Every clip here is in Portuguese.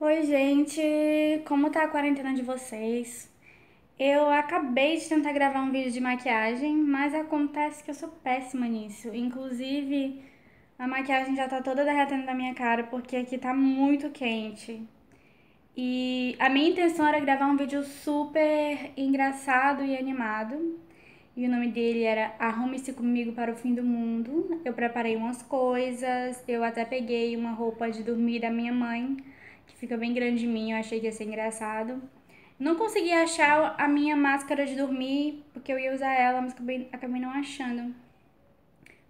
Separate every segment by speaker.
Speaker 1: Oi, gente! Como tá a quarentena de vocês? Eu acabei de tentar gravar um vídeo de maquiagem, mas acontece que eu sou péssima nisso. Inclusive, a maquiagem já tá toda derretendo na minha cara porque aqui tá muito quente. E a minha intenção era gravar um vídeo super engraçado e animado. E o nome dele era Arrume-se comigo para o fim do mundo. Eu preparei umas coisas, eu até peguei uma roupa de dormir da minha mãe que fica bem grande em mim, eu achei que ia ser engraçado. Não consegui achar a minha máscara de dormir, porque eu ia usar ela, mas acabei, acabei não achando.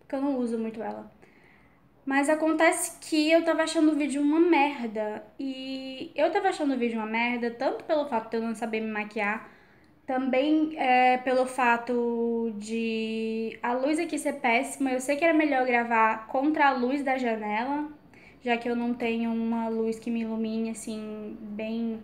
Speaker 1: Porque eu não uso muito ela. Mas acontece que eu tava achando o vídeo uma merda. E eu tava achando o vídeo uma merda, tanto pelo fato de eu não saber me maquiar, também é, pelo fato de a luz aqui ser péssima. Eu sei que era melhor gravar contra a luz da janela, já que eu não tenho uma luz que me ilumine assim bem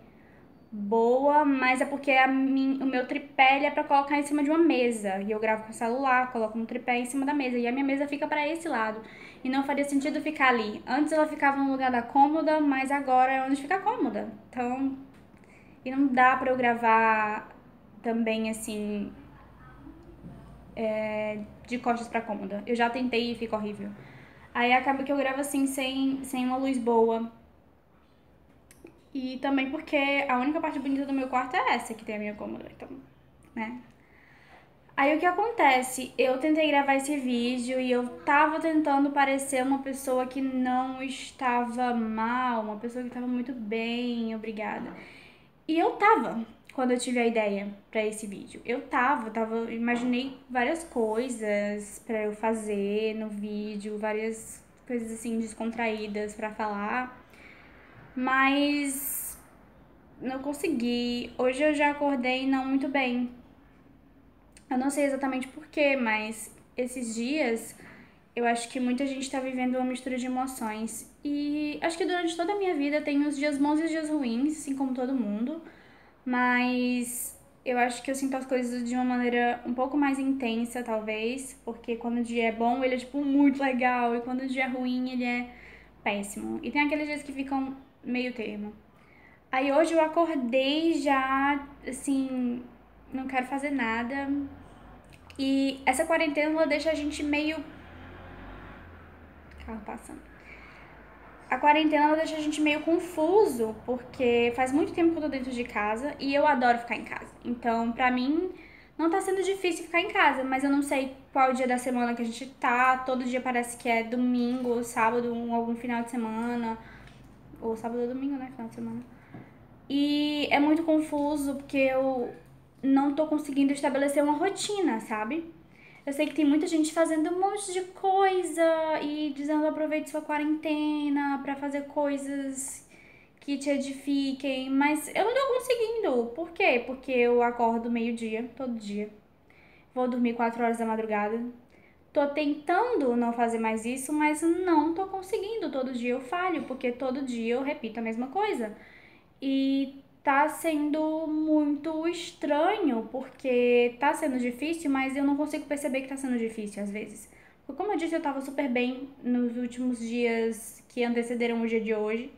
Speaker 1: boa, mas é porque a min, o meu tripé é para colocar em cima de uma mesa e eu gravo com o celular, coloco um tripé em cima da mesa e a minha mesa fica para esse lado e não faria sentido ficar ali. Antes ela ficava no lugar da cômoda, mas agora é onde fica cômoda. Então, e não dá para eu gravar também assim é, de costas para cômoda. Eu já tentei e fica horrível. Aí acaba que eu gravo assim sem, sem uma luz boa. E também porque a única parte bonita do meu quarto é essa que tem a minha cômoda, então, né? Aí o que acontece? Eu tentei gravar esse vídeo e eu tava tentando parecer uma pessoa que não estava mal, uma pessoa que estava muito bem, obrigada. E eu tava quando eu tive a ideia para esse vídeo. Eu tava, tava, imaginei várias coisas para eu fazer no vídeo, várias coisas assim descontraídas para falar, mas não consegui. Hoje eu já acordei não muito bem. Eu não sei exatamente porquê, mas esses dias eu acho que muita gente tá vivendo uma mistura de emoções. E acho que durante toda a minha vida tem os dias bons e os dias ruins, assim como todo mundo. Mas eu acho que eu sinto as coisas de uma maneira um pouco mais intensa, talvez, porque quando o dia é bom, ele é tipo muito legal, e quando o dia é ruim, ele é péssimo. E tem aqueles dias que ficam meio termo. Aí hoje eu acordei já, assim, não quero fazer nada. E essa quarentena ela deixa a gente meio. Carro passando a quarentena ela deixa a gente meio confuso, porque faz muito tempo que eu tô dentro de casa e eu adoro ficar em casa. Então, pra mim, não tá sendo difícil ficar em casa, mas eu não sei qual dia da semana que a gente tá. Todo dia parece que é domingo, sábado, algum final de semana. Ou sábado ou domingo, né? Final de semana. E é muito confuso porque eu não tô conseguindo estabelecer uma rotina, sabe? Eu sei que tem muita gente fazendo um monte de coisa e dizendo aproveite sua quarentena para fazer coisas que te edifiquem, mas eu não tô conseguindo. Por quê? Porque eu acordo meio-dia, todo dia. Vou dormir 4 horas da madrugada. Tô tentando não fazer mais isso, mas não tô conseguindo. Todo dia eu falho, porque todo dia eu repito a mesma coisa. E tá sendo muito estranho, porque tá sendo difícil, mas eu não consigo perceber que tá sendo difícil às vezes. Porque como eu disse, eu tava super bem nos últimos dias que antecederam o dia de hoje.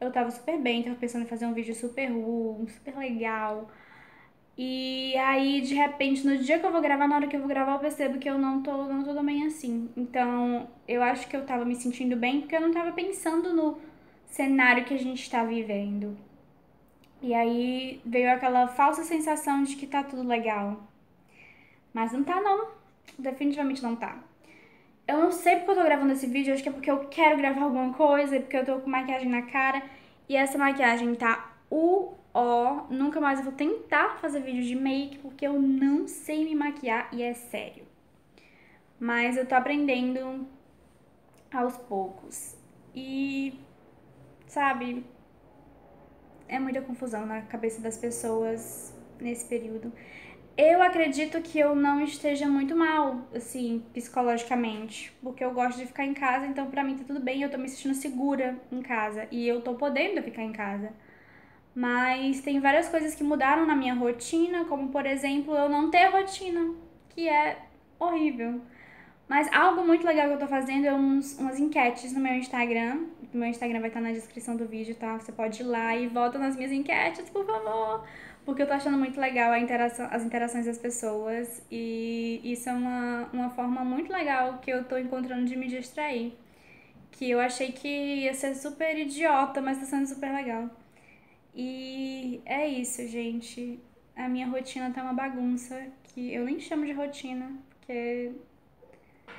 Speaker 1: Eu tava super bem, tava pensando em fazer um vídeo super uh, super legal. E aí, de repente, no dia que eu vou gravar, na hora que eu vou gravar, eu percebo que eu não tô, não tô também assim. Então, eu acho que eu tava me sentindo bem porque eu não tava pensando no cenário que a gente tá vivendo. E aí veio aquela falsa sensação de que tá tudo legal. Mas não tá não. Definitivamente não tá. Eu não sei porque eu tô gravando esse vídeo, acho que é porque eu quero gravar alguma coisa, porque eu tô com maquiagem na cara. E essa maquiagem tá o ó. Nunca mais eu vou tentar fazer vídeo de make, porque eu não sei me maquiar e é sério. Mas eu tô aprendendo aos poucos. E, sabe, é muita confusão na cabeça das pessoas nesse período. Eu acredito que eu não esteja muito mal, assim, psicologicamente, porque eu gosto de ficar em casa, então pra mim tá tudo bem, eu tô me sentindo segura em casa e eu tô podendo ficar em casa. Mas tem várias coisas que mudaram na minha rotina, como por exemplo, eu não ter rotina, que é horrível. Mas algo muito legal que eu tô fazendo é uns, umas enquetes no meu Instagram, meu Instagram vai estar na descrição do vídeo, tá? Você pode ir lá e volta nas minhas enquetes, por favor. Porque eu tô achando muito legal a interação, as interações das pessoas. E isso é uma, uma forma muito legal que eu tô encontrando de me distrair. Que eu achei que ia ser super idiota, mas tá sendo super legal. E é isso, gente. A minha rotina tá uma bagunça, que eu nem chamo de rotina, porque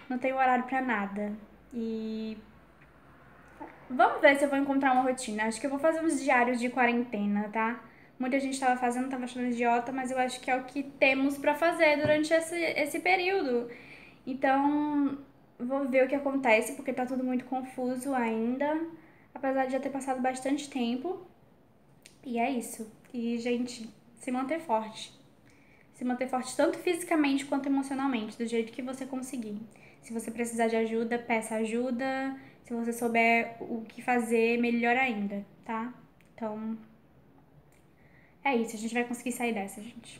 Speaker 1: não tenho horário para nada. E vamos ver se eu vou encontrar uma rotina. Acho que eu vou fazer uns diários de quarentena, tá? Muita gente tava fazendo, tava achando idiota, mas eu acho que é o que temos para fazer durante esse, esse período. Então, vou ver o que acontece, porque tá tudo muito confuso ainda, apesar de já ter passado bastante tempo. E é isso. E, gente, se manter forte. Se manter forte tanto fisicamente quanto emocionalmente, do jeito que você conseguir. Se você precisar de ajuda, peça ajuda. Se você souber o que fazer, melhor ainda, tá? Então, é isso. A gente vai conseguir sair dessa, gente.